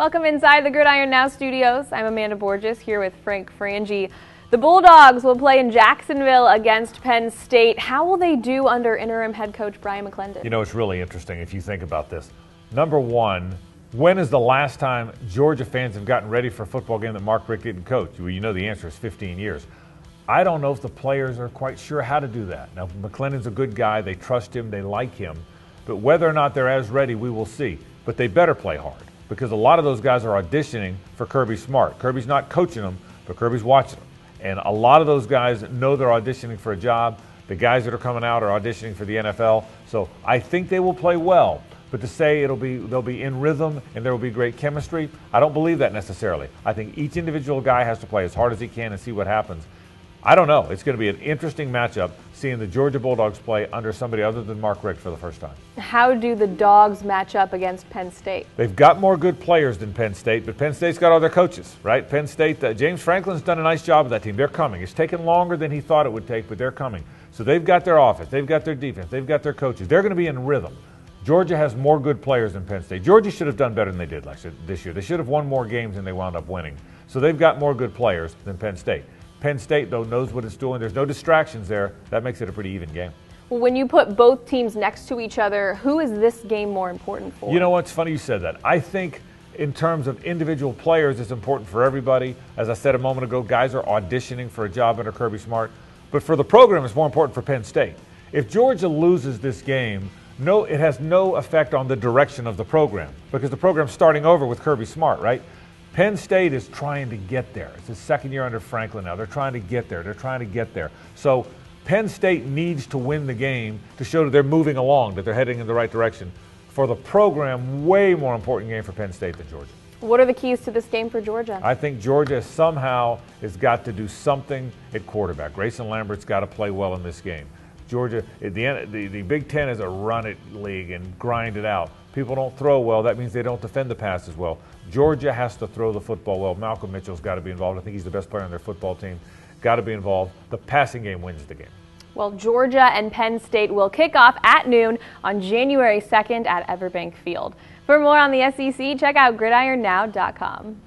Welcome inside the Gridiron Now studios. I'm Amanda Borges here with Frank Frangie. The Bulldogs will play in Jacksonville against Penn State. How will they do under interim head coach Brian McClendon? You know, it's really interesting if you think about this. Number one, when is the last time Georgia fans have gotten ready for a football game that Mark Richt didn't coach? Well, you know the answer is 15 years. I don't know if the players are quite sure how to do that. Now, McClendon's a good guy. They trust him. They like him. But whether or not they're as ready, we will see. But they better play hard because a lot of those guys are auditioning for Kirby Smart. Kirby's not coaching them, but Kirby's watching them. And a lot of those guys know they're auditioning for a job. The guys that are coming out are auditioning for the NFL. So I think they will play well. But to say it'll be they'll be in rhythm and there will be great chemistry, I don't believe that necessarily. I think each individual guy has to play as hard as he can and see what happens. I don't know. It's going to be an interesting matchup seeing the Georgia Bulldogs play under somebody other than Mark Richt for the first time. How do the Dogs match up against Penn State? They've got more good players than Penn State, but Penn State's got all their coaches, right? Penn State, uh, James Franklin's done a nice job with that team. They're coming. It's taken longer than he thought it would take, but they're coming. So they've got their offense, they've got their defense, they've got their coaches. They're going to be in rhythm. Georgia has more good players than Penn State. Georgia should have done better than they did last year, this year. They should have won more games than they wound up winning. So they've got more good players than Penn State. Penn State, though, knows what it's doing. There's no distractions there. That makes it a pretty even game. Well, when you put both teams next to each other, who is this game more important for? You know what's funny you said that. I think in terms of individual players, it's important for everybody. As I said a moment ago, guys are auditioning for a job under Kirby Smart. But for the program, it's more important for Penn State. If Georgia loses this game, no, it has no effect on the direction of the program because the program's starting over with Kirby Smart, right? Penn State is trying to get there. It's the second year under Franklin now. They're trying to get there. They're trying to get there. So Penn State needs to win the game to show that they're moving along, that they're heading in the right direction. For the program, way more important game for Penn State than Georgia. What are the keys to this game for Georgia? I think Georgia somehow has got to do something at quarterback. Greyson Lambert's got to play well in this game. Georgia, the, the, the Big Ten is a run it league and grind it out. People don't throw well. That means they don't defend the pass as well. Georgia has to throw the football well. Malcolm Mitchell's got to be involved. I think he's the best player on their football team. Got to be involved. The passing game wins the game. Well, Georgia and Penn State will kick off at noon on January 2nd at Everbank Field. For more on the SEC, check out gridironnow.com.